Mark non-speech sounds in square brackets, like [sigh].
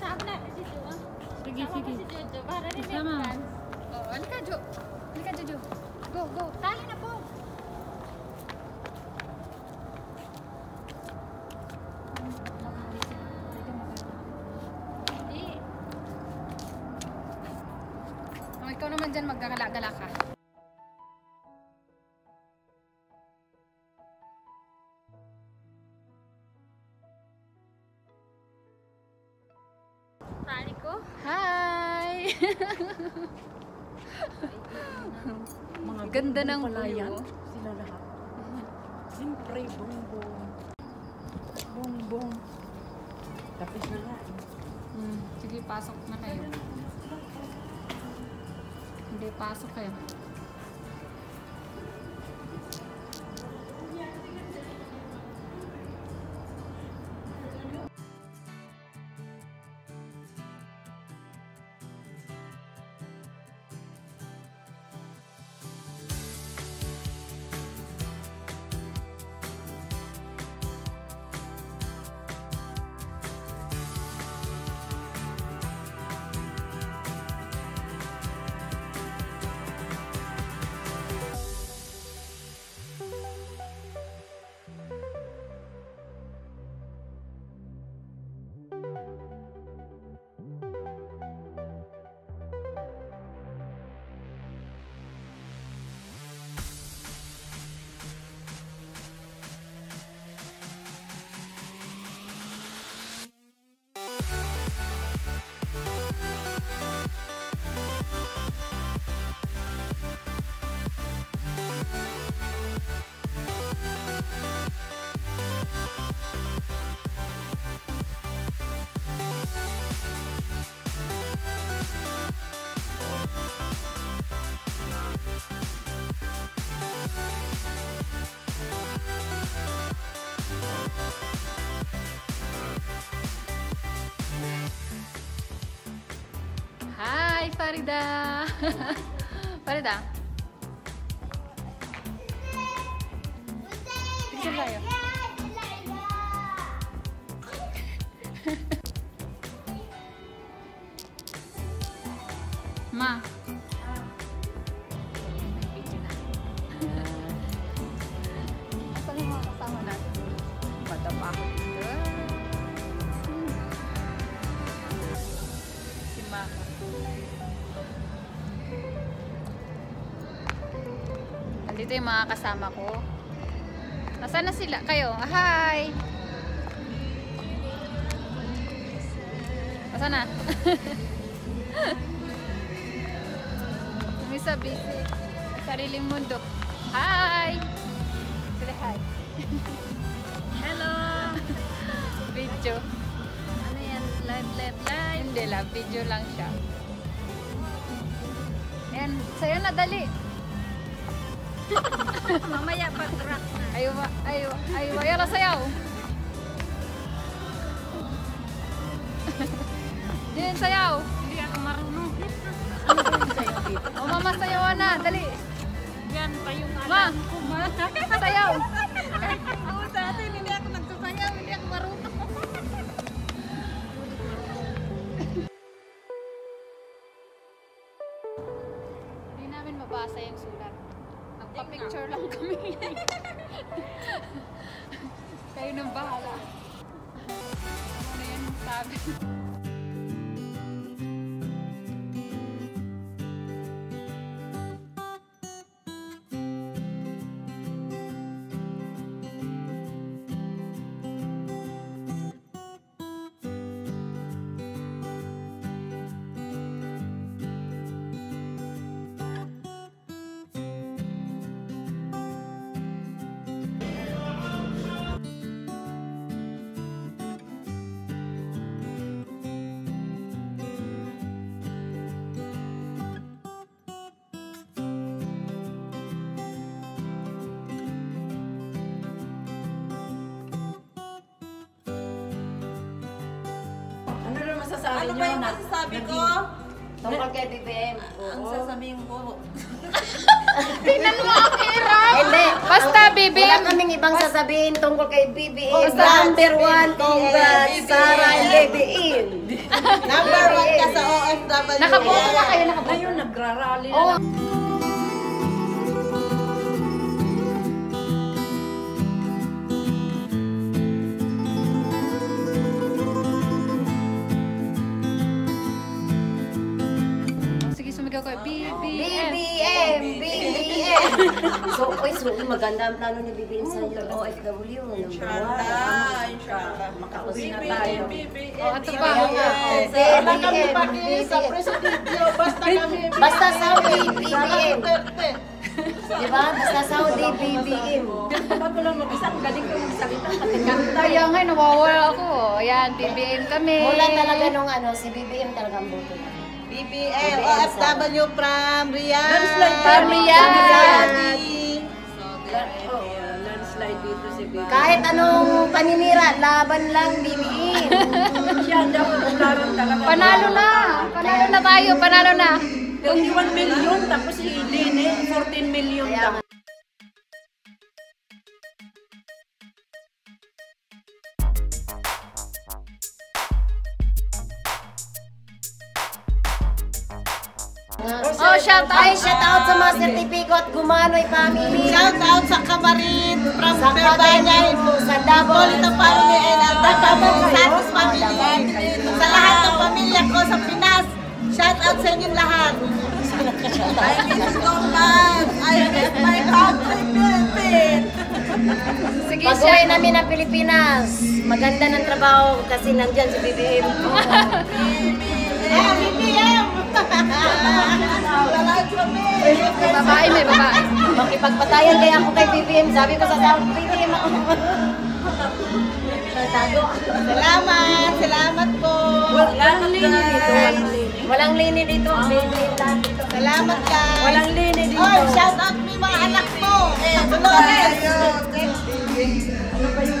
si Jojo. Para rin Sama. Oh, halika, Jo. Halika, Jojo. Go, go. Tali na po. Hindi. Oh, ikaw naman dyan magkakala-gala ka. Ganda ng view. yan. Sila lahat. [laughs] Siyempre, bongbong. Bongbong. Tapos na nga. eh. Hmm, sige, pasok na kayo. Hindi, pasok kayo. Farida! [laughs] Farida? Picture tayo. Nandito yung mga kasama ko. Nasaan na sila? Kayo? Hi! Nasaan na? [laughs] Yung isa busy. Sariling mundo. Hi! Sila hi. [laughs] Hello! Video. Ano yan? Live, live, live. Hindi lang. Video lang siya. Ayan. Sayo na dali. Mamaya pag-rock na. Ayaw, ayaw, ayaw, ayaw lang sayaw. [laughs] Din, sayaw. Hindi ako marunong. Ano ba yung sa'yo dito? O, mama, sayawan na. Dali. Yan pa yung alam ko, ma. [laughs] sayaw. Oo, sa atin, hindi ako nagsasayaw, hindi ako marunong. Namin mabasa yung sulat. Nagpa-picture lang kami. [laughs] Kayo nang bahala. Ano yan sabi? Ano Ano ba yung masasabi ko? Tungkol kay BBM. Ang sasabihin ko, [laughs] Tingnan mo ang hirap. Hindi. Basta, Wala BBM. kaming ibang sasabihin tungkol kay BBM. Number one, congrats. Sarah and BBM. number one ka sa OFW. Nakaboto na kayo, nakaboto. Ngayon, nagrarally na Kayo. BBM. BBM, BBM. so, oy, so, maganda ang plano ni BBM sa OFW. Inshallah, inshallah. Makauwi na tayo. Oh, ito pa. Wala kami sa presidentyo, basta kami. Basta Saudi, BBM. Diba? Basta Saudi, BBM. Bago lang mag-isa, ang galing ko magsalita. Kaya nga, nawawala ako. Ayan, BBM kami. Mula talaga nung ano, si BBM talaga ang boto. BBL, OFW from Riyadh. Landslide. From Riyadh. Landslide dito si BBM. Kahit anong paninira, laban lang. [laughs] Siya daw laron talaga. Panalo na. Panalo na tayo. Panalo na. 21 million, tapos si Lene, 14 million lang. Oh, shout Ay, out. shout out sa mga sertipiko at Gumanoy family. Shout out sa Kamarin from Sa Perbayan. Cagayan, sa Davao. Polito family and Aldacamo Santos family. Sa lahat ng pamilya ko sa Pinas. Shout out sa inyong lahat. I miss so much. I miss my country, Philippines. Sige, Pag siya. uwi namin ng Pilipinas, maganda ng trabaho kasi nandyan si BBM. [laughs] Ah, BBM! May babae, may babae. Makipagpatayan kaya ako kay BBM. Sabi ko sa tao, BBM ako. Salamat, salamat po. Walang lini dito, walang lini. Walang lini dito. Dito. Salamat guys. Walang lini dito. Oy, shout out mo yung mga anak mo. Eh, Dolores. Ano ba yung